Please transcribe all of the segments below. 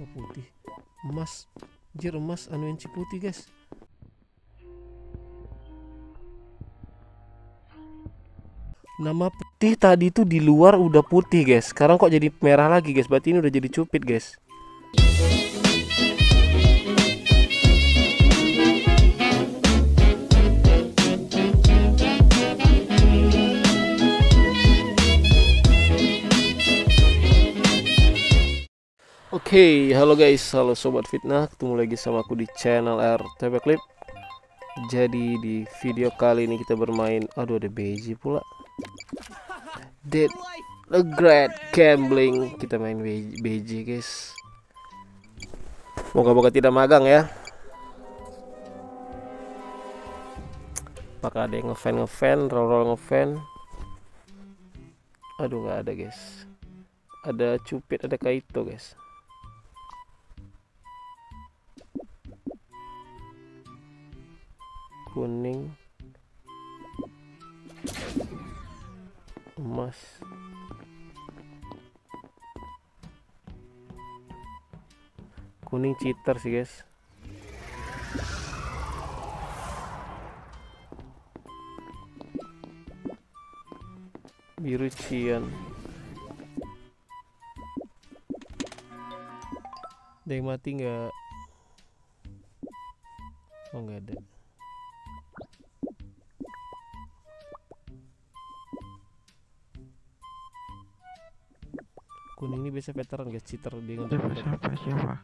oh putih. Emas. Jir emas anu yang putih guys. Nama putih tadi tuh di luar udah putih guys. Sekarang kok jadi merah lagi guys? Berarti ini udah jadi cupit guys Oke, halo guys, halo sobat fitnah, ketemu lagi sama aku di channel RTP Clip. Jadi di video kali ini kita bermain, aduh ada BJ pula. Dead a Great Gambling, kita main BJ guys. Moga-moga tidak magang ya. Apakah ada yang ngefan ngefan, roll roll ngefan? Aduh nggak ada guys. Ada cupit, ada kaito guys. Kuning. Emas. Kuning cheater sih guys. Biru cian. Ada yang mati nggak? Oh nggak ada kuning ini biasa veteran guys cheater dia siapa siapa siapa?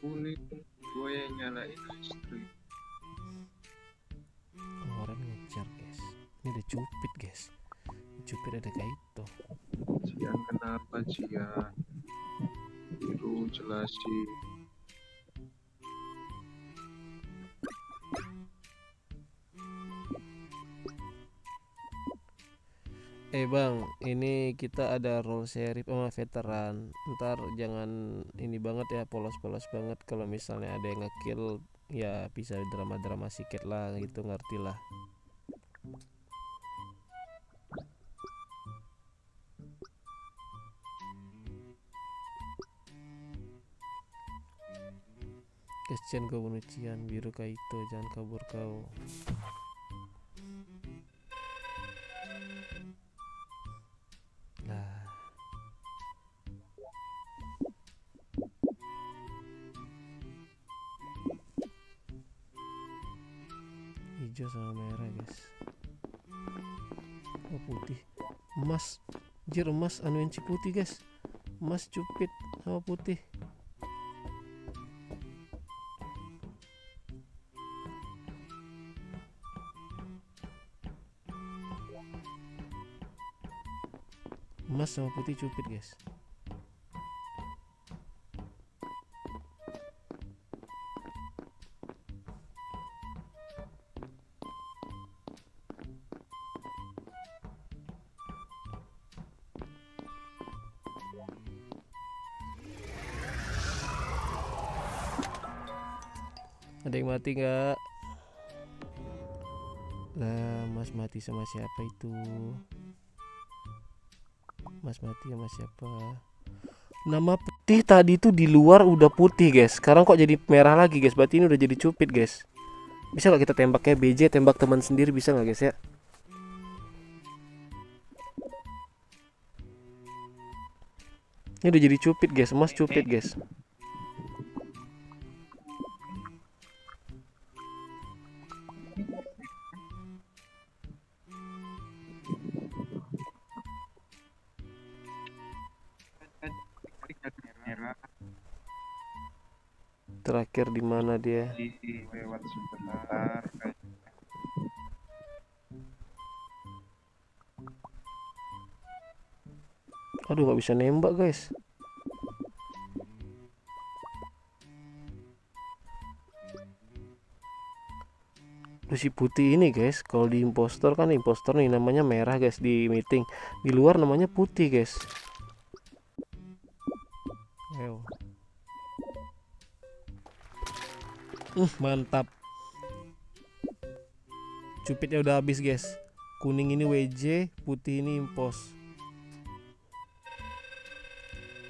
Kuning gue yang nyalain listrik ada cupit guys. Cupit ada kaito. Cian kenapa Cian biru jelasin. Eh bang ini kita ada role serif sama veteran. Ntar jangan ini banget ya polos-polos banget kalau misalnya ada yang ngekill ya bisa drama-drama sikit lah gitu ngerti lah kesian kau bunuh Cian biru kaito jangan kabur kau. Lah. Hijau sama merah guys. Oh putih. Emas. Jir emas. Anu yang putih guys. Emas cupit sama putih emas sama putih cupit guys. Ada yang mati nggak? Lah mas mati sama siapa itu Mas mati sama siapa? Nama putih tadi tuh di luar udah putih guys. Sekarang kok jadi merah lagi guys. Berarti ini udah jadi cupit guys. Bisa nggak kita tembak ya BJ tembak teman sendiri bisa nggak guys ya? Ini udah jadi cupit guys. Emas cupit guys. Terakhir di mana dia? di lewat sebentar Aduh nggak bisa nembak guys. Si putih ini guys kalau di impostor kan impostor nih namanya merah guys di meeting di luar namanya putih guys Ayo. Uh, mantap. Cupitnya udah habis guys. Kuning ini WJ putih ini impos.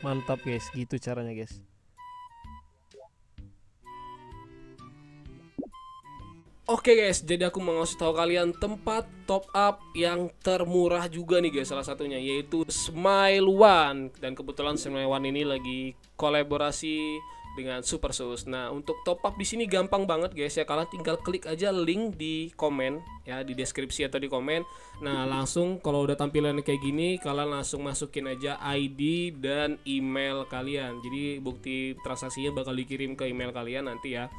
Mantap guys. Gitu caranya guys. Oke guys, jadi aku mau ngasih tahu kalian tempat top up yang termurah juga nih guys. Salah satunya yaitu Smile One. Dan kebetulan Smile One ini lagi kolaborasi dengan Super Sus. Nah, untuk top up di sini gampang banget guys ya. Kalian tinggal klik aja link di komen ya di deskripsi atau di komen. Nah, langsung kalau udah tampilan kayak gini, kalian langsung masukin aja ID dan email kalian. Jadi bukti transaksinya bakal dikirim ke email kalian nanti ya.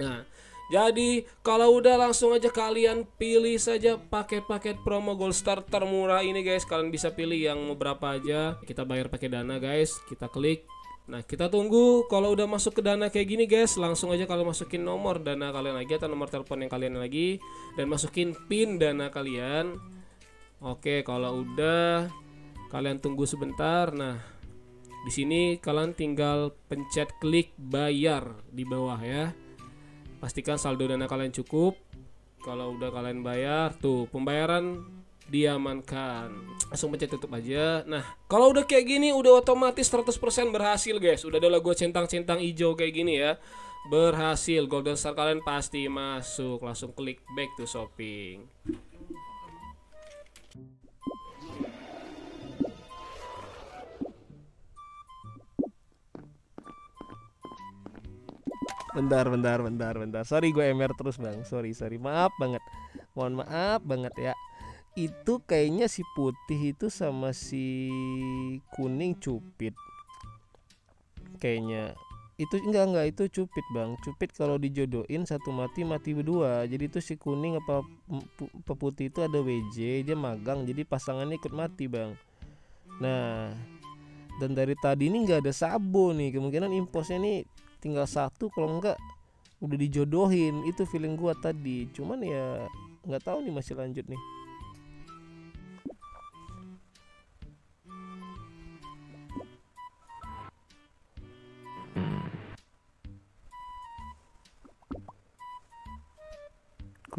Nah, jadi kalau udah langsung aja kalian pilih saja paket-paket promo Gold Star termurah ini guys. Kalian bisa pilih yang mau berapa aja. Kita bayar pakai dana guys. Kita klik. Nah kita tunggu kalau udah masuk ke dana kayak gini guys Langsung aja kalau masukin nomor dana kalian lagi Atau nomor telepon yang kalian lagi Dan masukin pin dana kalian. Oke kalau udah Kalian tunggu sebentar. Nah di sini kalian tinggal pencet klik bayar di bawah ya. Pastikan saldo dana kalian cukup. Kalau udah kalian bayar tuh pembayaran diamankan. Langsung pencet tutup aja. Nah kalau udah kayak gini udah otomatis 100% berhasil guys. Udah ada logo centang-centang hijau kayak gini ya. Berhasil. Golden star kalian pasti masuk. Langsung klik back to shopping. Bentar bentar bentar bentar. Sorry gue emer terus bang. Sorry sorry. Maaf banget. Mohon maaf banget ya itu kayaknya si putih itu sama si kuning cupit. Kayaknya. Itu enggak enggak itu cupit bang. Cupit kalau dijodohin satu mati mati berdua. Jadi itu si kuning apa, apa putih itu ada WJ dia magang jadi pasangannya ikut mati bang. Nah dan dari tadi ini nggak ada sabo nih. Kemungkinan imposnya nih tinggal satu kalau enggak udah dijodohin. Itu feeling gua tadi. Cuman ya nggak tahu nih masih lanjut nih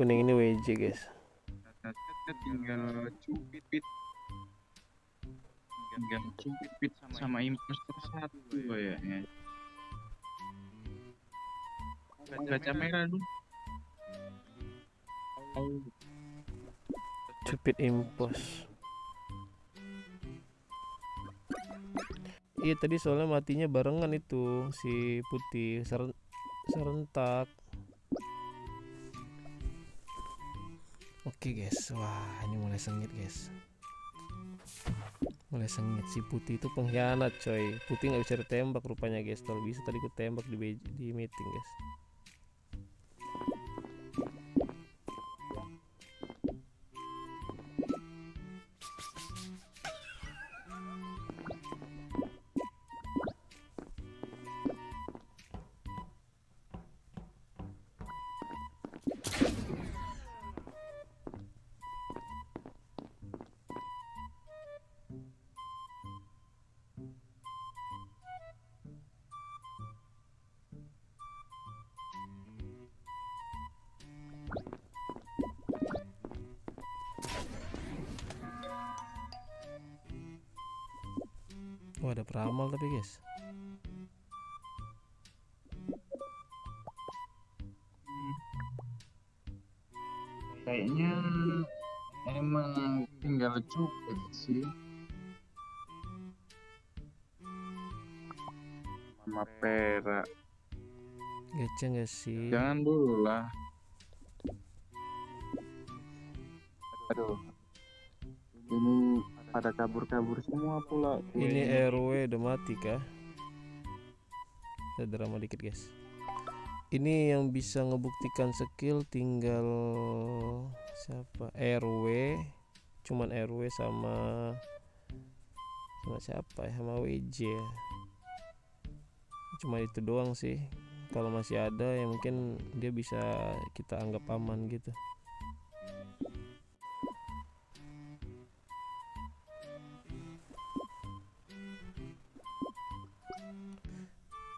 kuning ini WJ guys tinggal cupit pit tinggal cupit pit sama impostor satu ya, ya. Baca merah dulu. Cupid impos. Iya tadi soalnya matinya barengan itu si putih seren serentak. Oke guys, wah ini mulai sengit guys. Mulai sengit si putih itu pengkhianat coy. Putih nggak bisa ditembak rupanya guys. Kalau bisa tadi ku tembak di di meeting guys. Oh ada peramal tapi guys. Kayaknya emang tinggal cukup sih. Sama perak. Gacha gak sih? Jangan dulu lah. Aduh pada kabur-kabur semua pula Ini RW udah mati kah? Ada drama dikit guys. Ini yang bisa ngebuktikan skill tinggal Siapa? RW Cuman RW sama Sama siapa ya? Sama WJ ya. Cuma itu doang sih. Kalau masih ada ya mungkin dia bisa kita anggap aman gitu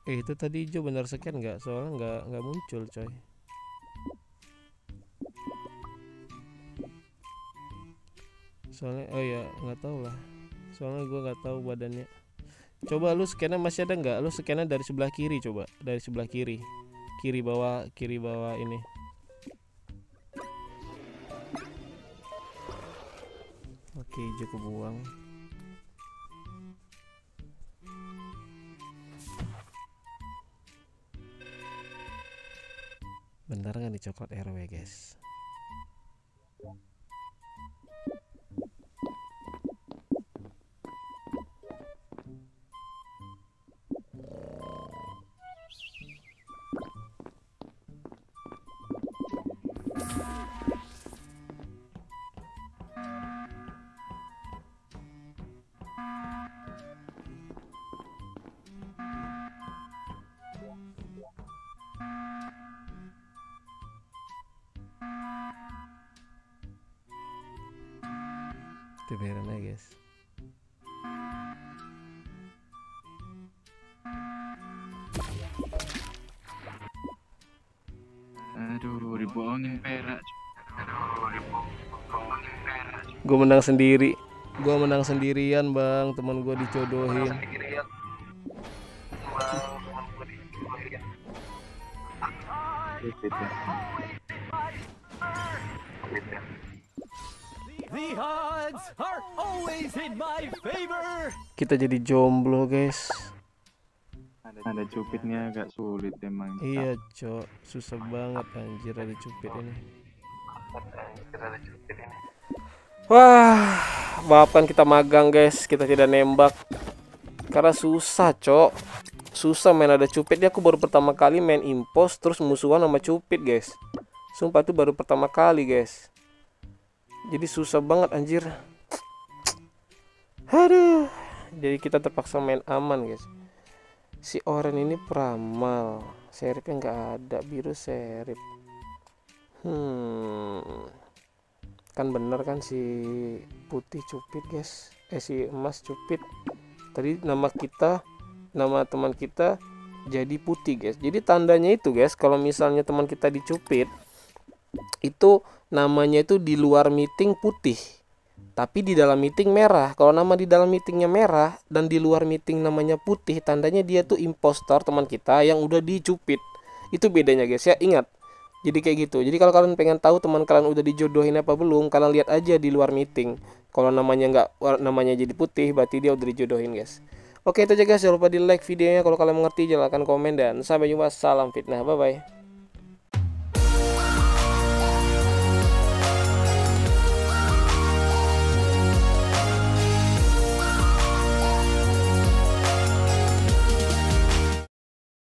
eh itu tadi hijau benar scan nggak? Soalnya nggak nggak muncul coy. Soalnya oh ya nggak tahu lah. Soalnya gua nggak tahu badannya. Coba lu scannya masih ada nggak? Lu scannya dari sebelah kiri coba. Dari sebelah kiri. Kiri bawah kiri bawah ini. Oke hijau kebuang coklat RW guys Kita biarin aja guys Aduh, dibohongin perak. Gue menang sendiri. Gue menang sendirian bang. Teman gue dicodohin ya. The odds are always in my favor. Kita jadi jomblo guys. Ada cupidnya agak sulit emang. Iya cok. Susah banget anjir ada cupid ini. Wah Maafkan kita magang guys. Kita tidak nembak. Karena susah cok. Susah main ada cupid. Dia aku baru pertama kali main impos Terus musuhan sama cupid guys. Sumpah itu baru pertama kali guys Jadi susah banget anjir. Aduh. Jadi kita terpaksa main aman guys. Si Oren ini peramal. Seripnya nggak ada. Biru serip. Hmm. Kan bener kan si putih cupid guys? Eh si emas cupid. Tadi nama kita Nama teman kita Jadi putih guys. Jadi tandanya itu guys Kalau misalnya teman kita dicupid Itu namanya itu di luar meeting putih. Tapi di dalam meeting merah. Kalau nama di dalam meetingnya merah dan di luar meeting namanya putih tandanya dia tuh impostor teman kita yang udah dicupit. Itu bedanya guys ya. Ingat. Jadi kayak gitu. Jadi kalau kalian pengen tahu teman kalian udah dijodohin apa belum kalian lihat aja di luar meeting. Kalau namanya nggak namanya jadi putih berarti dia udah dijodohin guys. Oke itu aja guys. Jangan lupa di like videonya. Kalau kalian mengerti silahkan komen dan sampai jumpa. Salam fitnah. Bye bye